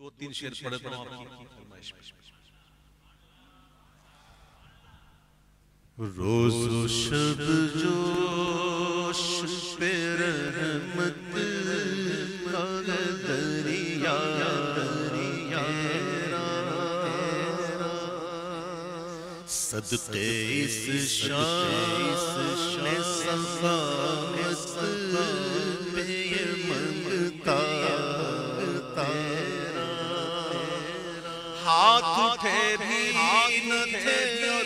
दो तीन शेर पढ़े पढ़े। आपकी फरमाइश रोज शब जोश पे रहमत का दरिया दरिया सदके इस शान में उठे भी न थे और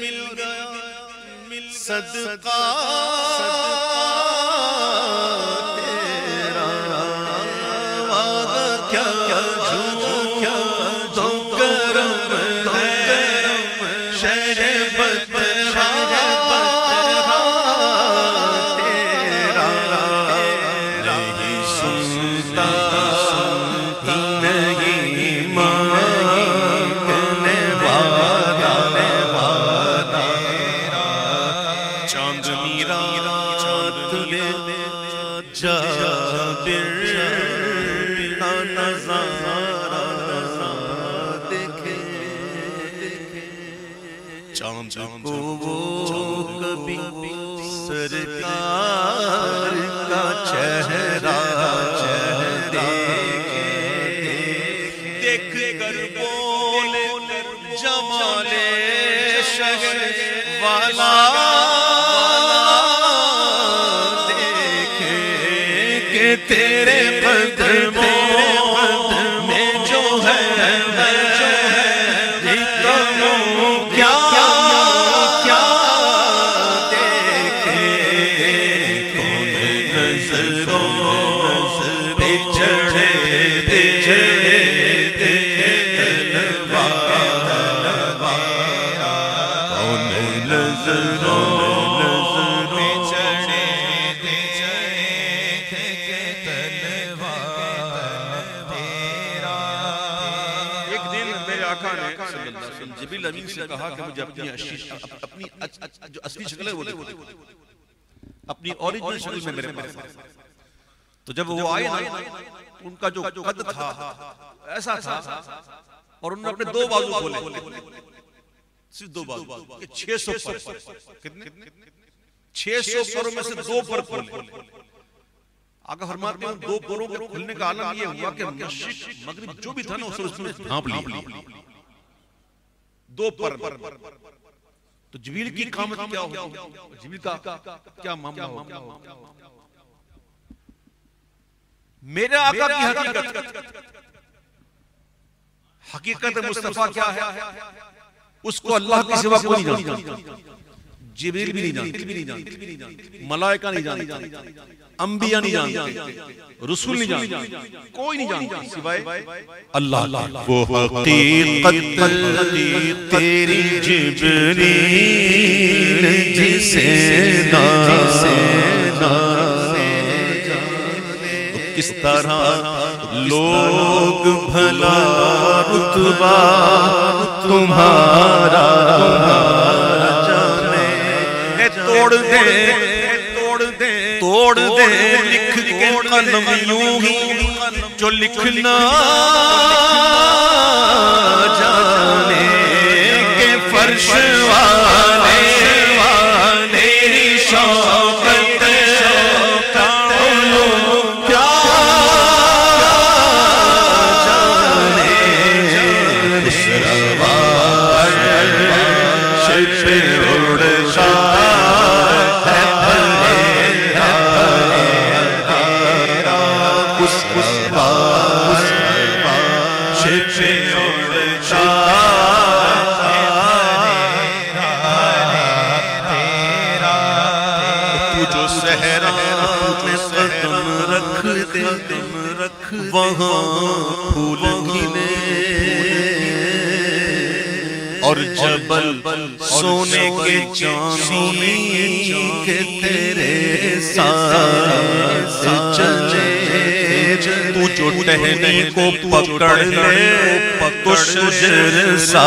मिल गया मिल सदका। चाँद को वो कभी सरकार का चेहरा देख कर बोले जमाले शहर वाला, देखे के तेरे कदमों जिब्रील अमीन से कहा कि मुझे अपनी अपनी जो असली शक्ल है वो अपनी ओरिजिनल शक्ल में मेरे पास तो जब वो आए ना उनका जो कद था ऐसा था और उन्होंने अपने दो बाजू खोले। सिर्फ़ दो बाजू। ये 600 पर। कितने? 600 परों। में से दो पर खोले। आगे फरमाते हैं दो परों के खुलने का आलम ये हुआ कि मशरिक मगरिब जो भी था ना उसे उसमें ढांप लिया दो पर। तो जबील की कामत क्या होगी? जबील का क्या मामला हो मेरे आका की हकीकत। हकीकत। मुस्तफ़ा क्या है? उसको अल्लाह के सिवा कोई नहीं जानता। जिब्रील भी नहीं जानते। मलाइका नहीं जानते। अंबिया नहीं जानते। रसूल नहीं जानते। कोई नहीं जानता। सिवाय अल्लाह वो हकीकत तेरी जिब्रील जिसे ना किस तरह लोग भला रुतबा तुम्हारा तोड़ दे तोड़ दे तोड़ दे लिख के कलम यूँ ही जो लिखना जाने के फर्श वाले। वहाँ फूल और जबल सोने के चांदी के तेरे साथ चले जो टहनी को पकड़ ले तो सा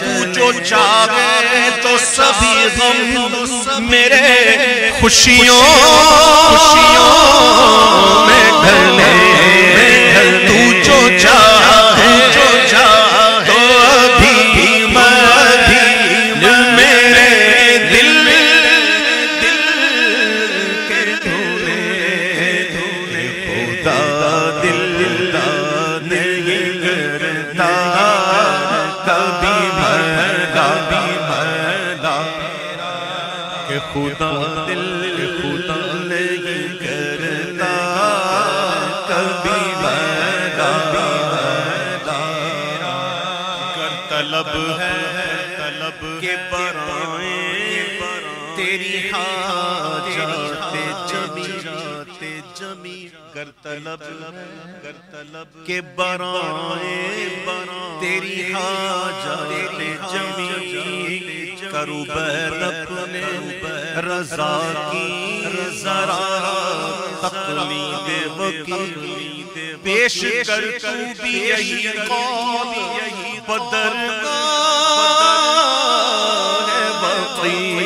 तू जो चाहे तो सभी गम मेरे खुशियों खुशियों में ढल भी भला कि खुदा दिल खुदा नहीं करता कभी भला कर तलब है तलब के बराए तेरी हाजाते कर तलब कर तलब के बराए तेरी हाजाते जमी करू अपने रजा की जरा तकलीद वकी पेश कर तू भी यही कौल बदर तेरी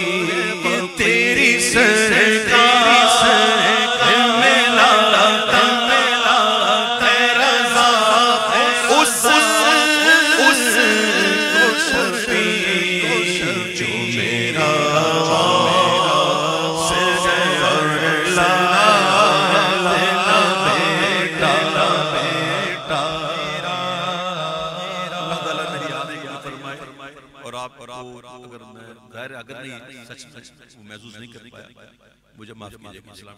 है, अगर नहीं सच महसूस नहीं कर पाया मुझे माफ़ कीजिएगा